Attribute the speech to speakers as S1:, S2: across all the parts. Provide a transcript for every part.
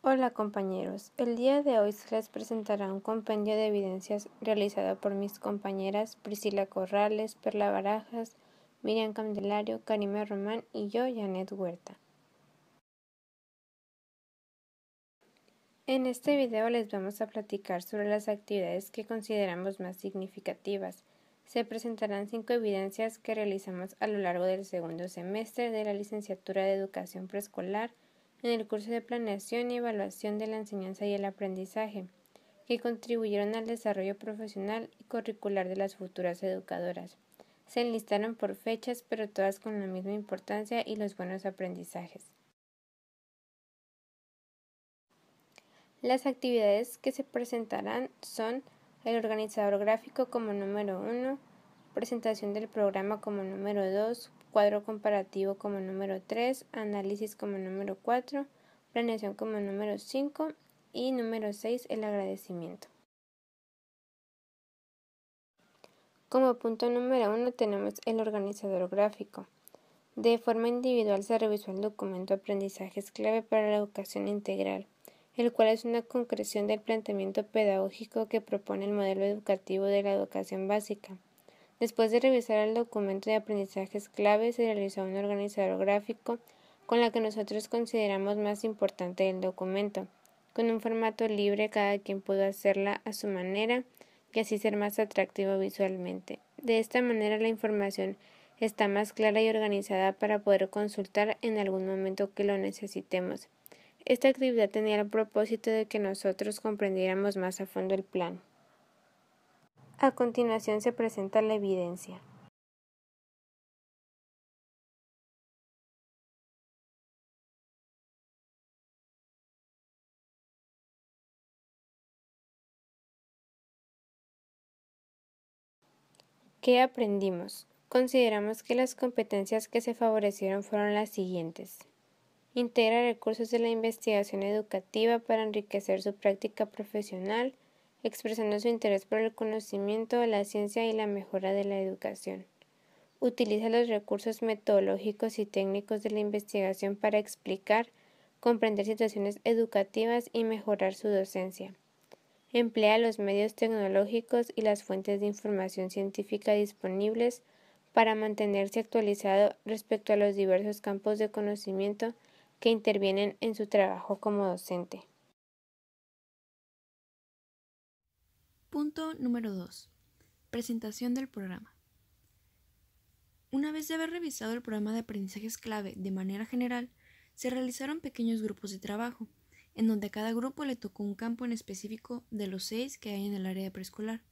S1: Hola compañeros, el día de hoy se les presentará un compendio de evidencias realizado por mis compañeras Priscila Corrales, Perla Barajas, Miriam Candelario, Karime Román y yo, Janet Huerta. En este video les vamos a platicar sobre las actividades que consideramos más significativas. Se presentarán cinco evidencias que realizamos a lo largo del segundo semestre de la licenciatura de Educación Preescolar en el curso de Planeación y Evaluación de la Enseñanza y el Aprendizaje, que contribuyeron al desarrollo profesional y curricular de las futuras educadoras. Se enlistaron por fechas, pero todas con la misma importancia y los buenos aprendizajes. Las actividades que se presentarán son el organizador gráfico como número 1, presentación del programa como número 2, cuadro comparativo como número 3, análisis como número 4, planeación como número 5 y número 6 el agradecimiento. Como punto número 1 tenemos el organizador gráfico. De forma individual se revisó el documento Aprendizajes clave para la educación integral, el cual es una concreción del planteamiento pedagógico que propone el modelo educativo de la educación básica. Después de revisar el documento de aprendizajes clave, se realizó un organizador gráfico con la que nosotros consideramos más importante el documento. Con un formato libre, cada quien pudo hacerla a su manera y así ser más atractivo visualmente. De esta manera, la información está más clara y organizada para poder consultar en algún momento que lo necesitemos. Esta actividad tenía el propósito de que nosotros comprendiéramos más a fondo el plan. A continuación se presenta la evidencia. ¿Qué aprendimos? Consideramos que las competencias que se favorecieron fueron las siguientes. Integra recursos de la investigación educativa para enriquecer su práctica profesional, expresando su interés por el conocimiento, la ciencia y la mejora de la educación. Utiliza los recursos metodológicos y técnicos de la investigación para explicar, comprender situaciones educativas y mejorar su docencia. Emplea los medios tecnológicos y las fuentes de información científica disponibles para mantenerse actualizado respecto a los diversos campos de conocimiento que intervienen en su trabajo como docente.
S2: Punto número 2. Presentación del programa. Una vez de haber revisado el programa de aprendizajes clave de manera general, se realizaron pequeños grupos de trabajo, en donde a cada grupo le tocó un campo en específico de los seis que hay en el área preescolar.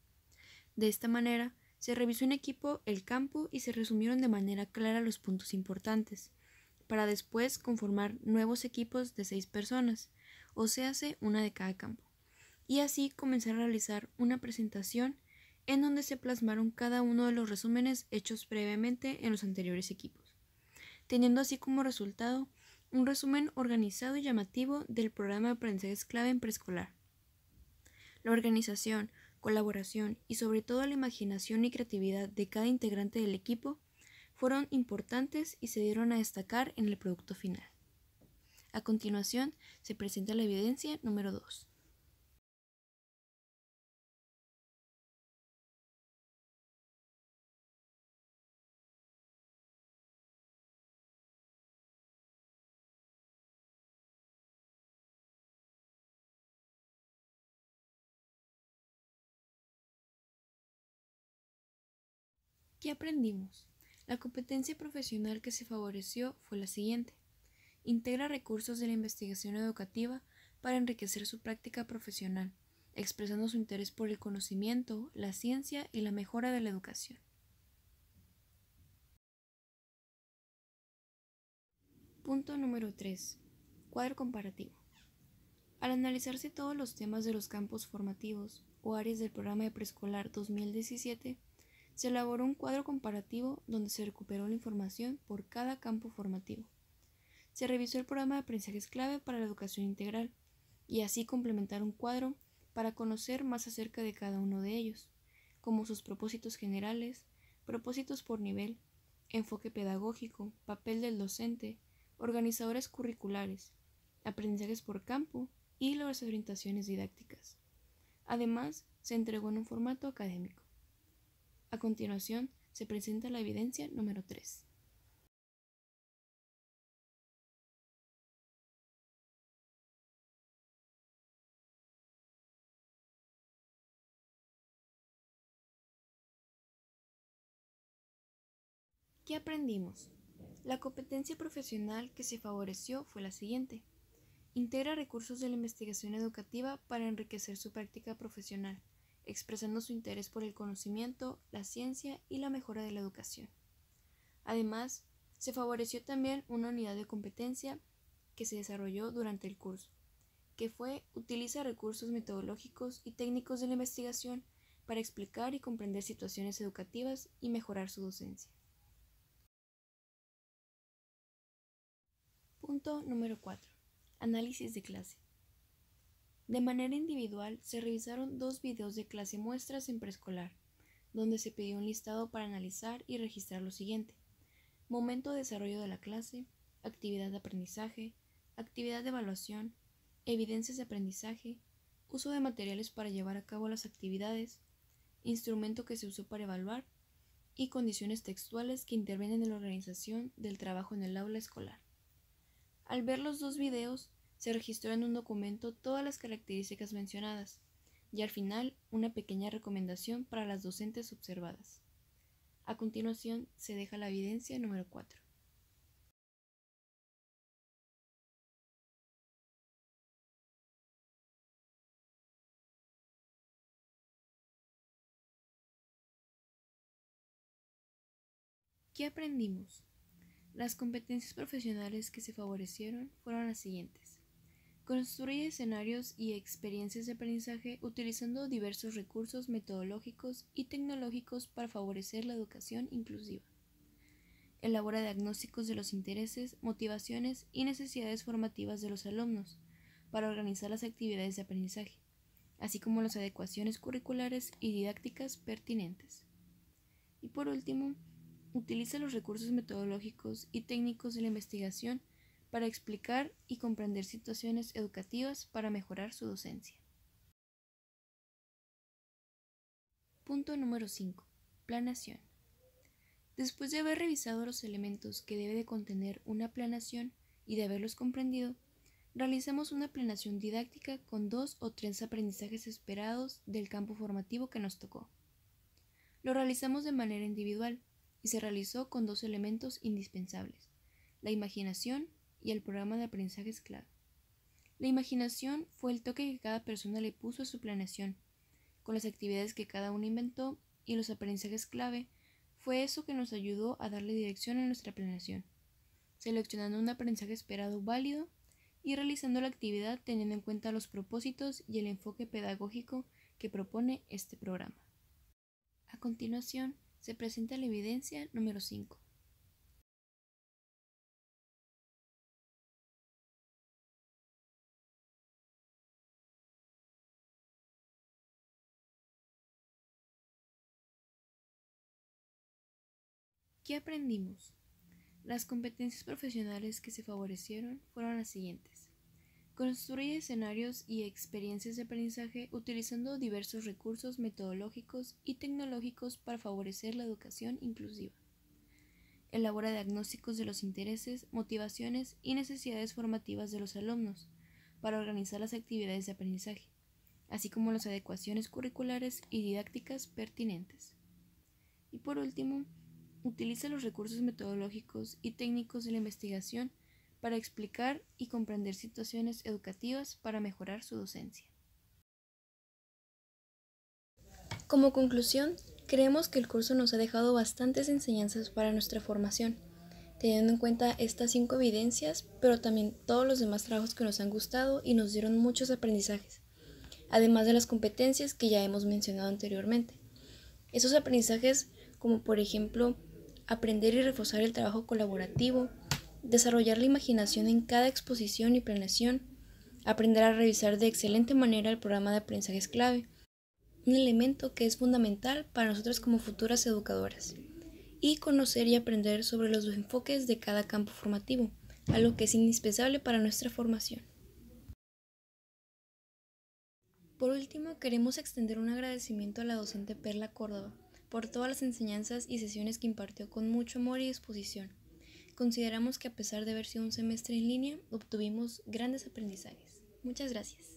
S2: De esta manera, se revisó en equipo el campo y se resumieron de manera clara los puntos importantes, para después conformar nuevos equipos de seis personas, o se una de cada campo y así comencé a realizar una presentación en donde se plasmaron cada uno de los resúmenes hechos previamente en los anteriores equipos, teniendo así como resultado un resumen organizado y llamativo del programa de aprendizaje clave en preescolar. La organización, colaboración y sobre todo la imaginación y creatividad de cada integrante del equipo fueron importantes y se dieron a destacar en el producto final. A continuación se presenta la evidencia número 2. ¿Qué aprendimos? La competencia profesional que se favoreció fue la siguiente. Integra recursos de la investigación educativa para enriquecer su práctica profesional, expresando su interés por el conocimiento, la ciencia y la mejora de la educación. Punto número 3. Cuadro comparativo. Al analizarse todos los temas de los campos formativos o áreas del programa de preescolar 2017, se elaboró un cuadro comparativo donde se recuperó la información por cada campo formativo. Se revisó el programa de aprendizajes clave para la educación integral y así complementar un cuadro para conocer más acerca de cada uno de ellos, como sus propósitos generales, propósitos por nivel, enfoque pedagógico, papel del docente, organizadores curriculares, aprendizajes por campo y las orientaciones didácticas. Además, se entregó en un formato académico. A continuación, se presenta la evidencia número 3. ¿Qué aprendimos? La competencia profesional que se favoreció fue la siguiente. Integra recursos de la investigación educativa para enriquecer su práctica profesional, expresando su interés por el conocimiento, la ciencia y la mejora de la educación. Además, se favoreció también una unidad de competencia que se desarrolló durante el curso, que fue utiliza recursos metodológicos y técnicos de la investigación para explicar y comprender situaciones educativas y mejorar su docencia. Punto número 4. Análisis de clase. De manera individual se revisaron dos videos de clase muestras en preescolar, donde se pidió un listado para analizar y registrar lo siguiente. Momento de desarrollo de la clase, actividad de aprendizaje, actividad de evaluación, evidencias de aprendizaje, uso de materiales para llevar a cabo las actividades, instrumento que se usó para evaluar y condiciones textuales que intervienen en la organización del trabajo en el aula escolar. Al ver los dos videos, se registró en un documento todas las características mencionadas y al final una pequeña recomendación para las docentes observadas. A continuación se deja la evidencia número 4. ¿Qué aprendimos? Las competencias profesionales que se favorecieron fueron las siguientes. Construye escenarios y experiencias de aprendizaje utilizando diversos recursos metodológicos y tecnológicos para favorecer la educación inclusiva. Elabora diagnósticos de los intereses, motivaciones y necesidades formativas de los alumnos para organizar las actividades de aprendizaje, así como las adecuaciones curriculares y didácticas pertinentes. Y por último, utiliza los recursos metodológicos y técnicos de la investigación para explicar y comprender situaciones educativas para mejorar su docencia. Punto número 5. Planación. Después de haber revisado los elementos que debe de contener una planación y de haberlos comprendido, realizamos una planación didáctica con dos o tres aprendizajes esperados del campo formativo que nos tocó. Lo realizamos de manera individual, y se realizó con dos elementos indispensables, la imaginación y el programa de aprendizaje clave. La imaginación fue el toque que cada persona le puso a su planeación, con las actividades que cada uno inventó y los aprendizajes clave fue eso que nos ayudó a darle dirección a nuestra planeación, seleccionando un aprendizaje esperado válido y realizando la actividad teniendo en cuenta los propósitos y el enfoque pedagógico que propone este programa. A continuación, se presenta la evidencia número 5. ¿Qué aprendimos? Las competencias profesionales que se favorecieron fueron las siguientes. Construye escenarios y experiencias de aprendizaje utilizando diversos recursos metodológicos y tecnológicos para favorecer la educación inclusiva. Elabora diagnósticos de los intereses, motivaciones y necesidades formativas de los alumnos para organizar las actividades de aprendizaje, así como las adecuaciones curriculares y didácticas pertinentes. Y por último, utiliza los recursos metodológicos y técnicos de la investigación para explicar y comprender situaciones educativas para mejorar su docencia. Como conclusión, creemos que el curso nos ha dejado bastantes enseñanzas para nuestra formación, teniendo en cuenta estas cinco evidencias, pero también todos los demás trabajos que nos han gustado y nos dieron muchos aprendizajes, además de las competencias que ya hemos mencionado anteriormente. Esos aprendizajes como por ejemplo aprender y reforzar el trabajo colaborativo, desarrollar la imaginación en cada exposición y planeación, aprender a revisar de excelente manera el programa de aprendizajes clave, un elemento que es fundamental para nosotras como futuras educadoras, y conocer y aprender sobre los enfoques de cada campo formativo, algo que es indispensable para nuestra formación. Por último, queremos extender un agradecimiento a la docente Perla Córdoba, por todas las enseñanzas y sesiones que impartió con mucho amor y disposición. Consideramos que a pesar de haber sido un semestre en línea, obtuvimos grandes aprendizajes. Muchas gracias.